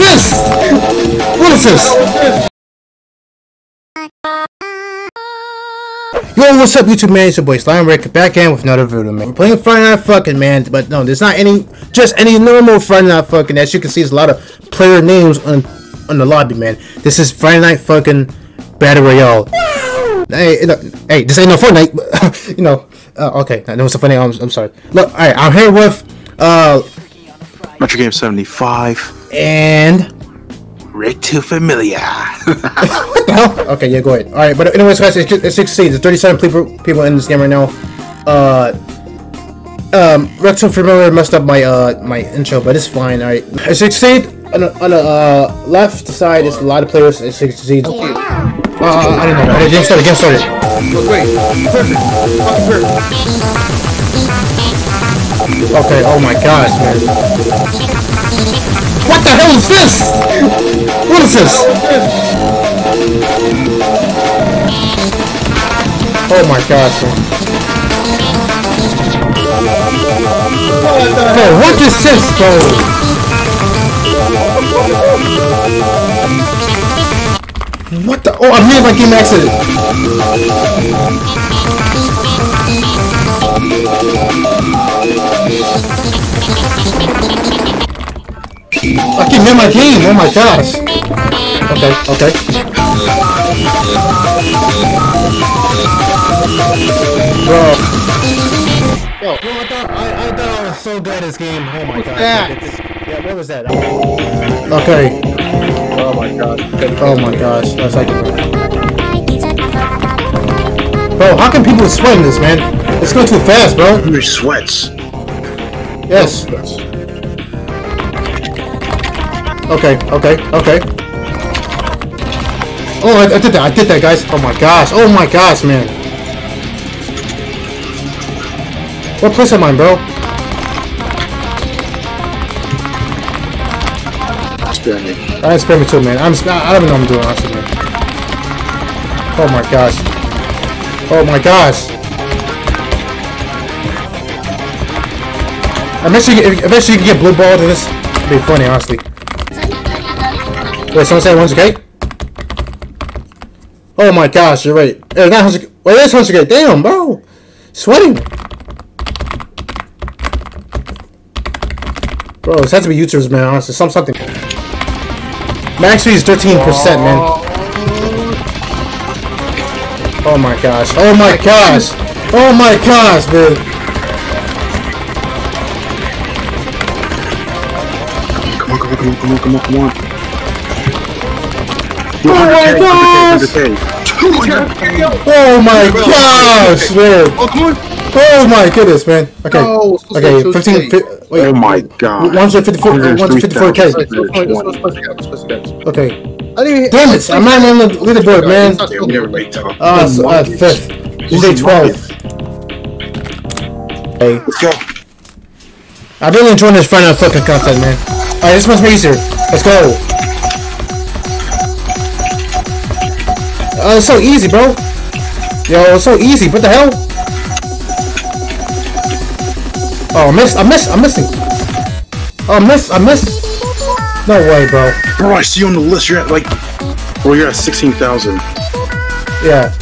is this? What is this? Yo, what's up, YouTube man? It's your boy Slimey Rick back in with another video, man. We're playing Friday Night Funkin', man. But no, there's not any, just any normal Friday Night Funkin'. As you can see, there's a lot of player names on on the lobby, man. This is Friday Night Funkin' Battle Royale. Hey, hey, this ain't no Fortnite. you know, uh, okay, that was a funny. I'm, I'm sorry. Look, all right, I'm here with uh Metro Game 75 and Rick Too Familiar. what the hell? Okay, yeah, go ahead. All right, but anyways, guys, it's, it's 16. There's 37 people people in this game right now. Uh, um, Rex and Familiar messed up my uh my intro, but it's fine. All right, it's 16. On the, on the uh, left side is a lot of players. It's 16. Uh, I don't know. Okay, game started. Game started. Wait, perfect. Fucking perfect. Okay. Oh my gosh, man. What the hell is this? What is this? Oh my gosh. Bro, what is this, bro? What the? Oh, I'm here by game accident. I can hear my game. Oh my gosh. Okay, okay. Bro. Yo, yo, I thought I, I thought I was so good at this game. Oh my god. that? Yeah, what was that? Okay. Oh my god. Oh my gosh. That's like Bro, how can people sweat in this, man? It's going too fast, bro. Your sweats. Yes. Okay, okay, okay. Oh, I, I did that. I did that, guys. Oh my gosh. Oh my gosh, man. What place am I in, bro? Spare me. I spare me too, man. I'm. I don't even know what I'm doing, honestly, man. Oh my gosh. Oh my gosh. Eventually, eventually you I bet you can get blue ball to this. It'd be funny, honestly. Wait, someone one's okay? Oh my gosh, you're right. Hey, not 100, wait, it is 100k. Damn, bro. Sweating. Bro, this has to be YouTubers, man, honestly. Some, something. Max speed is 13%, man. Oh my gosh. Oh my gosh. Oh my gosh, man. Come on, come on, come on, come on, come on, come on. Oh my gosh! 100K, 100K. Oh my gosh, man. Oh, come on. Oh my goodness, man. Okay. No, it's supposed to Okay, be- 15. Fi- wait. Oh my god. 154 154k. Wait, what's supposed to- what's supposed to get? What's supposed to get? Okay. I didn't even- Damn it, I'm not on the leaderboard, man. It's not Yeah, we never made top. Uh, s- uh, fifth. You say 12th. Hey. Let's go. I'm really enjoying this Friday Night Funkin' content, man. Alright, this must be easier. Let's go. It's so easy, bro. Yo, it's so easy. What the hell? Oh, I missed. I missed. I'm missing. Oh, I missed. I missed. No way, bro. Bro, I see you on the list. You're at like, bro, you're at 16,000. Yeah.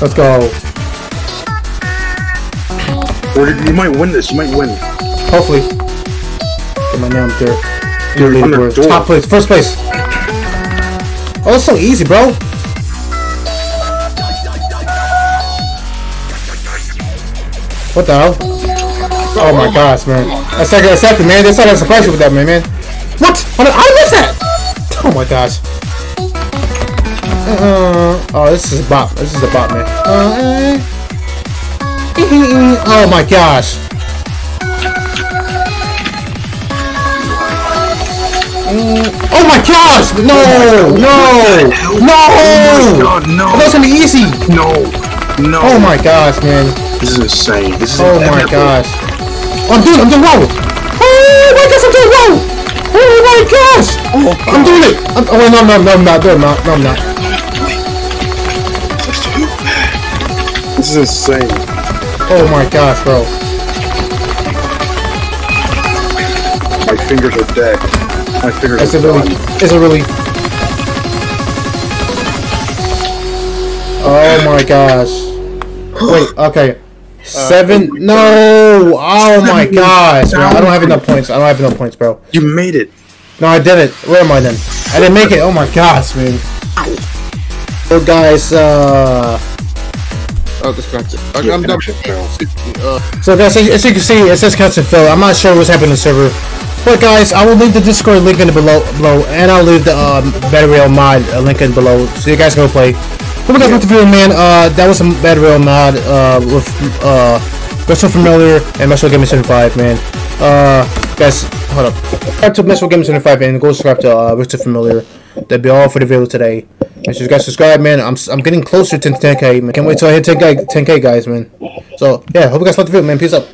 Let's go. Or you might win this. You might win. Hopefully. Get my name up there. Underdog. Top place. First place. Oh, it's so easy, bro. What the hell? Oh my gosh, man. That's like a second, man. That's not a surprise with that, man, man. What? I miss that? Oh my gosh. Uh, oh, this is a bot. This is a bot, man. Uh, oh my gosh. Oh my gosh! No! No! No! No. Oh, that's gonna be easy! No. No. Oh my gosh, man. This is insane. This is Oh my gosh. Oh, I'm doing I'm doing well! Oh my gosh, I'm doing well! Oh my gosh! I'm doing it! I'm, oh, wait, no, no, no, I'm not. No, I'm not. No, I'm not. This is insane. Oh my gosh, bro. My fingers are dead. My fingers Is are it really? gone. Is it really? Oh my gosh. Wait, okay. Seven? No! Oh my gosh, man. I don't have enough points. I don't have enough points, bro. You made it. No, I didn't. Where am I then? I didn't make it. Oh my gosh, man. So, guys, uh. Oh, disconnected. Okay, I'm done. Connection. Uh, So, guys, as you can see, it says Constant Phil. I'm not sure what's happening to the server. But, guys, I will leave the Discord link in the below, below and I'll leave the um, Battle Royale mod uh, link in below so you guys can go play. Hope you guys liked the video, man. Uh, that was some Battle Royale mod uh, with uh, Wrestle Familiar and Metro Gaming 75, man. Uh, guys, hold up. Subscribe to Metro Gaming 75 and go subscribe to uh, Wrestle Familiar. That'd be all for the video today. Make sure you guys subscribe, man. I'm, I'm getting closer to 10k, man. Can't wait till I hit 10k, 10k guys, man. So, yeah, hope you guys liked the video, man. Peace out.